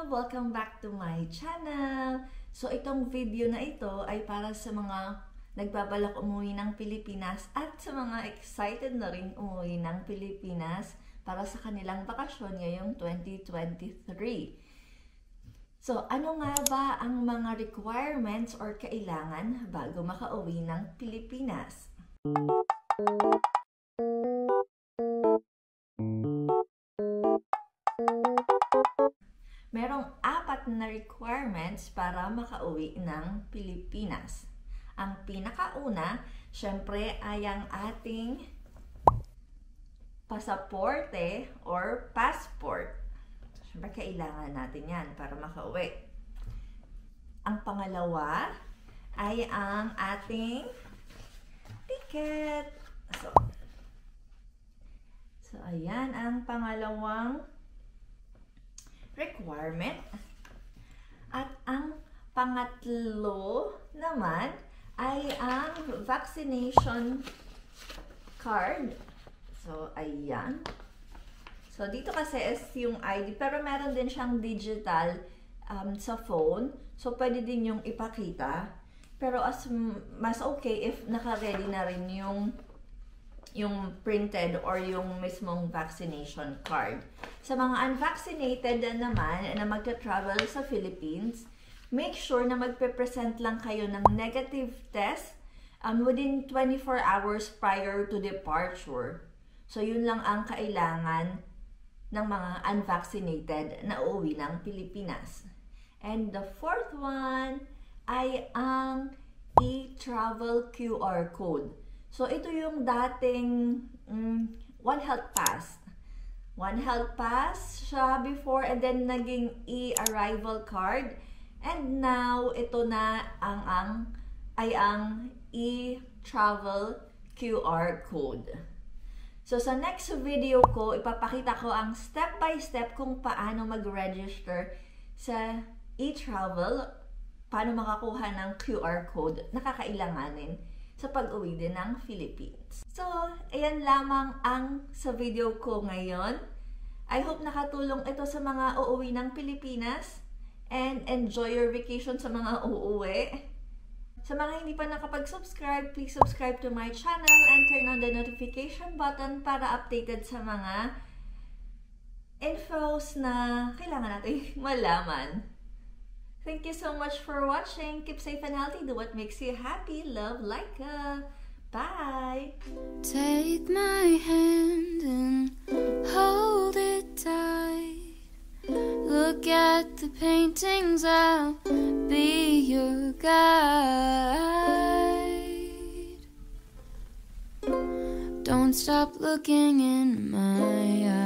love! Welcome back to my channel! So, itong video na ito ay para sa mga nagbabalak umuwi ng Pilipinas at sa mga excited na rin umuwi ng Pilipinas para sa kanilang bakasyon ngayong 2023. So, ano nga ba ang mga requirements or kailangan bago makauwi ng Pilipinas? Merong apat na requirements para makauwi ng Pilipinas. Ang pinakauna, syempre ay ang ating pasaporte or passport. Syempre, kailangan natin yan para makauwi. Ang pangalawa ay ang ating ticket. So, so ayan ang pangalawang requirement. At ang pangatlo naman ay ang vaccination card. So, ayan. So, dito kasi is yung ID, pero meron din siyang digital um, sa phone. So, pwede din yung ipakita. Pero as mas okay if naka-ready na rin yung yung printed or yung mismong vaccination card. Sa mga unvaccinated naman na magka-travel sa Philippines, make sure na magpe-present lang kayo ng negative test um, within 24 hours prior to departure. So, yun lang ang kailangan ng mga unvaccinated na uuwi ng Pilipinas. And the fourth one ay ang e-travel QR code. So, ito yung dating um, One Health Pass. One Health Pass siya before and then naging e-arrival card. And now, ito na ang, ang ay ang e-travel QR code. So, sa next video ko, ipapakita ko ang step-by-step -step kung paano mag-register sa e-travel, paano makakuha ng QR code na kakailanganin sa pag-uwi din ng Philippines. So, ayan lamang ang sa video ko ngayon. I hope nakatulong ito sa mga uuwi ng Pilipinas and enjoy your vacation sa mga uuwi. Sa mga hindi pa nakapag-subscribe, please subscribe to my channel and turn on the notification button para updated sa mga infos na kailangan natin malaman. Thank you so much for watching. Keep safe and healthy. Do what makes you happy. Love Leica. Uh, bye. Take my hand and hold it tight. Look at the paintings, I'll be your guide. Don't stop looking in my eyes.